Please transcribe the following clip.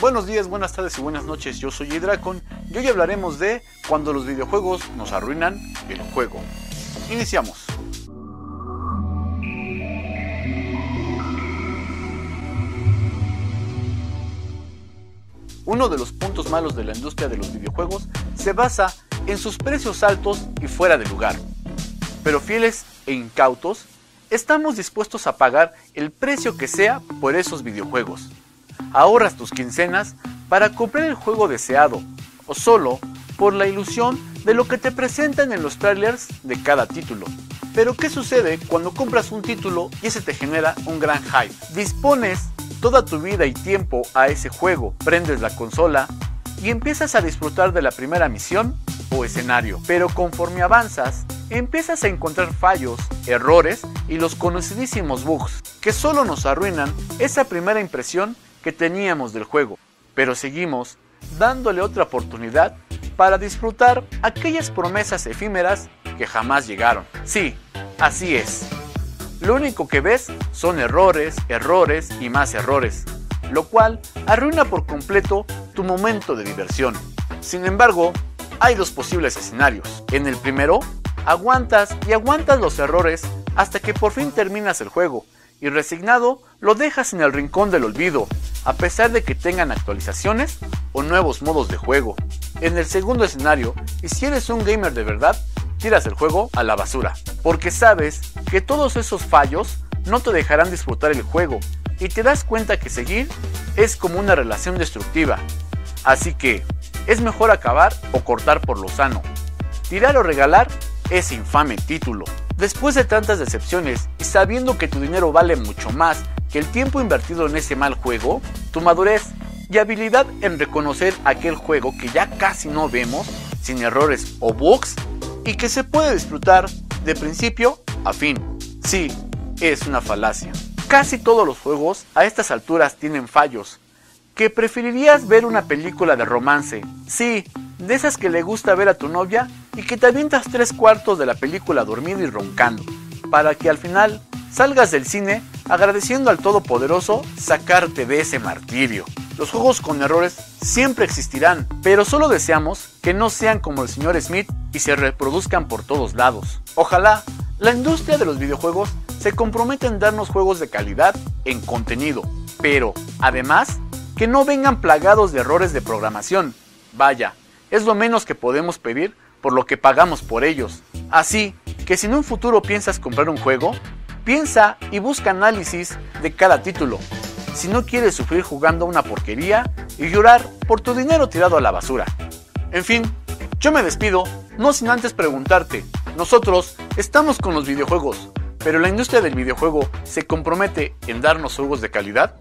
Buenos días, buenas tardes y buenas noches, yo soy Hydracon y hoy hablaremos de cuando los videojuegos nos arruinan el juego. Iniciamos. Uno de los puntos malos de la industria de los videojuegos se basa en sus precios altos y fuera de lugar. Pero fieles e incautos, estamos dispuestos a pagar el precio que sea por esos videojuegos ahorras tus quincenas para comprar el juego deseado o solo por la ilusión de lo que te presentan en los trailers de cada título. Pero ¿qué sucede cuando compras un título y ese te genera un gran hype? Dispones toda tu vida y tiempo a ese juego, prendes la consola y empiezas a disfrutar de la primera misión o escenario. Pero conforme avanzas, empiezas a encontrar fallos, errores y los conocidísimos bugs que solo nos arruinan esa primera impresión que teníamos del juego, pero seguimos dándole otra oportunidad para disfrutar aquellas promesas efímeras que jamás llegaron. Sí, así es. Lo único que ves son errores, errores y más errores, lo cual arruina por completo tu momento de diversión. Sin embargo, hay dos posibles escenarios. En el primero, aguantas y aguantas los errores hasta que por fin terminas el juego y resignado lo dejas en el rincón del olvido, a pesar de que tengan actualizaciones o nuevos modos de juego. En el segundo escenario, y si eres un gamer de verdad, tiras el juego a la basura, porque sabes que todos esos fallos no te dejarán disfrutar el juego y te das cuenta que seguir es como una relación destructiva. Así que es mejor acabar o cortar por lo sano. Tirar o regalar ese infame título. Después de tantas decepciones y sabiendo que tu dinero vale mucho más que el tiempo invertido en ese mal juego, tu madurez y habilidad en reconocer aquel juego que ya casi no vemos, sin errores o bugs, y que se puede disfrutar de principio a fin. Sí, es una falacia. Casi todos los juegos a estas alturas tienen fallos. ¿Que preferirías ver una película de romance? Sí, de esas que le gusta ver a tu novia y que te avientas tres cuartos de la película dormido y roncando, para que al final salgas del cine agradeciendo al Todopoderoso sacarte de ese martirio. Los juegos con errores siempre existirán, pero solo deseamos que no sean como el señor Smith y se reproduzcan por todos lados. Ojalá la industria de los videojuegos se comprometa en darnos juegos de calidad en contenido, pero además que no vengan plagados de errores de programación. Vaya, es lo menos que podemos pedir por lo que pagamos por ellos. Así que si en un futuro piensas comprar un juego, piensa y busca análisis de cada título. Si no quieres sufrir jugando una porquería y llorar por tu dinero tirado a la basura. En fin, yo me despido, no sin antes preguntarte, nosotros estamos con los videojuegos, pero la industria del videojuego se compromete en darnos juegos de calidad.